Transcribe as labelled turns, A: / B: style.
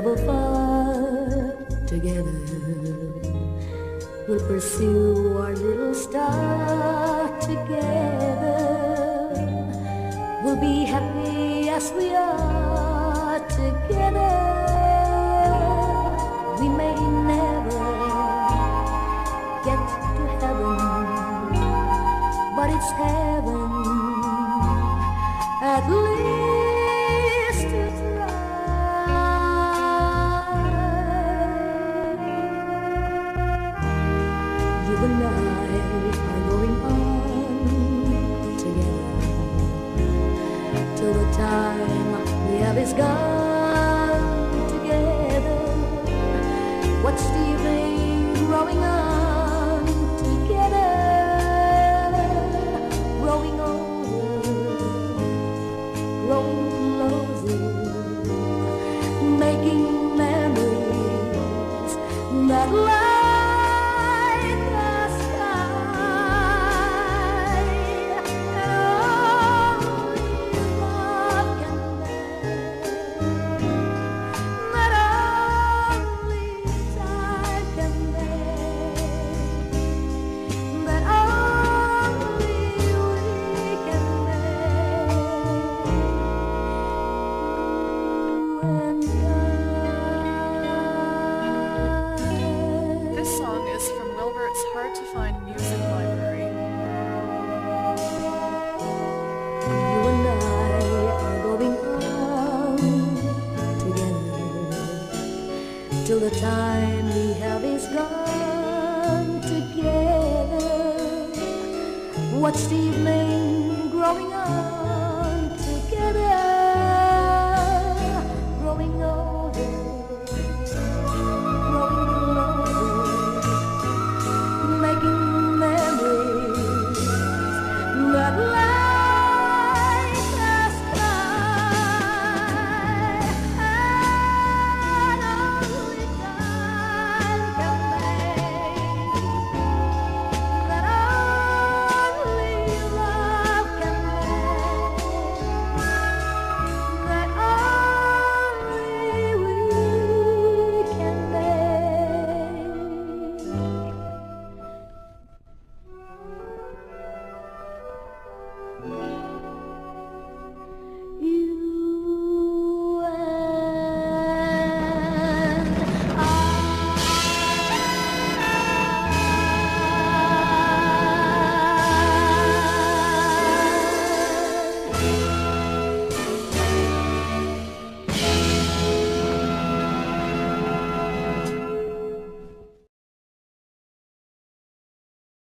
A: travel far together. We'll pursue our little star together. We'll be happy as we are together. We may never get to heaven, but it's heaven. Time we have is gone together. What's the evening growing on together, growing older, growing closer, making memories that light till the time we
B: have is
A: gone together. Watch the evening growing on together, growing older.